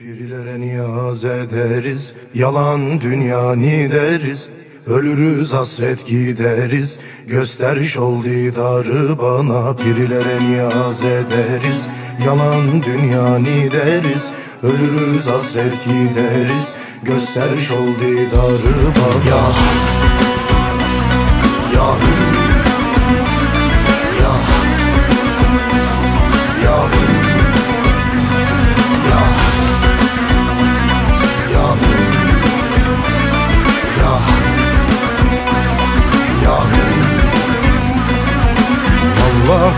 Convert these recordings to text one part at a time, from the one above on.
Pirilere niyaz ederiz, yalan dünya deriz. Ölürüz hasret gideriz, göster şol didarı bana. Pirilere niyaz ederiz, yalan dünya deriz. Ölürüz hasret gideriz, göster şol didarı bana. Ya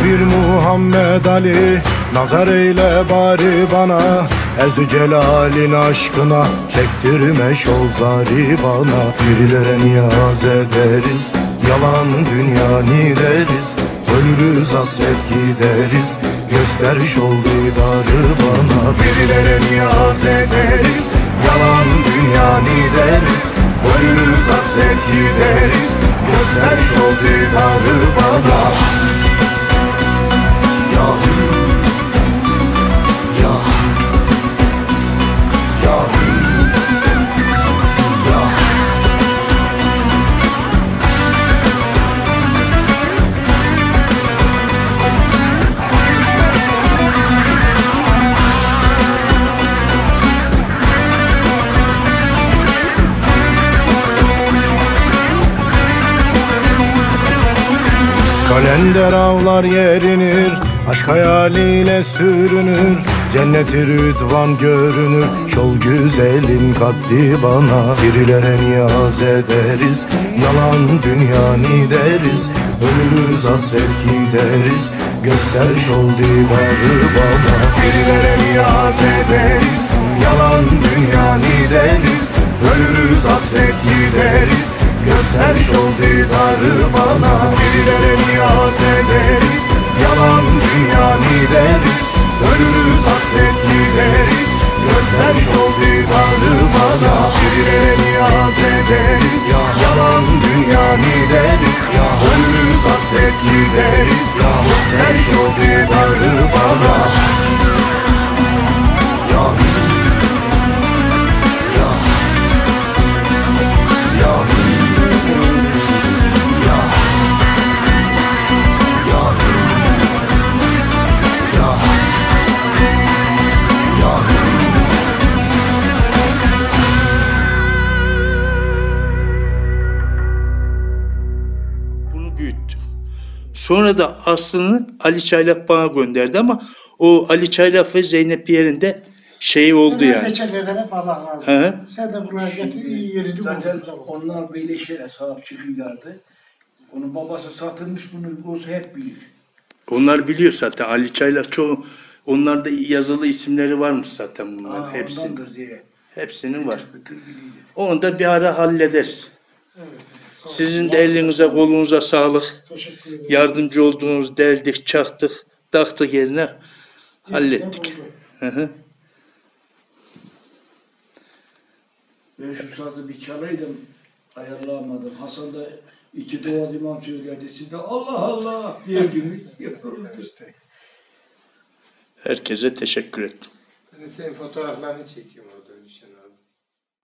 bir Muhammed Ali Nazar eyle bari bana. Ezü celalin aşkına Çektirme şol zari bana Birilere niyaz ederiz Yalan dünya ni deriz Ölürüz hasret gideriz Göster şol didarı bana. Birilere niyaz ederiz Yalan dünya ni Kalender avlar yerinir Aşk hayaliyle sürünür. Cenneti rüdvan görünür Şol güzelin kaddi bana. Birilere niyaz ederiz Yalan dünya deriz Ölürüz hasret gideriz Göster şol divarı bana. Birilere niyaz ederiz Yalan dünya deriz Ölürüz hasret gideriz Göster şol didarı bana Her yol bir arvada Şiire niyaz ederiz ya Yalan dünya gideriz ya Ölürüz hasret gideriz ya Her yol bir arvada Sonra da aslını Ali Çaylak bana gönderdi ama o Ali Çaylak ve Zeynep yerinde de şey oldu yani. Geçenlerden hep Allah razı He. olsun. Sen de buraya getir iyi yerini Zaten onlar böyle şeyler sahip çıkıyorlardı. Onun babası satılmış bunu olsa hep bilir. Onlar biliyor zaten Ali Çaylak çoğu onlarda yazılı isimleri varmış zaten bunların hepsinin. diye. Hepsinin var. Bütün. Onu da bir ara hallederiz. Sizin de elinize kolunuza sağlık. Yardımcı olduğunuz deldik, çaktık, taktık yerine hallettik. Hı hı. Ben şu sazı bir çalaydım, ayarlayamadım. Hasan da iki dua imam söylerdi. Siz de Allah Allah diyordunuz. Herkese teşekkür ettim. Ben de senin fotoğraflarını çekiyorum orada abi.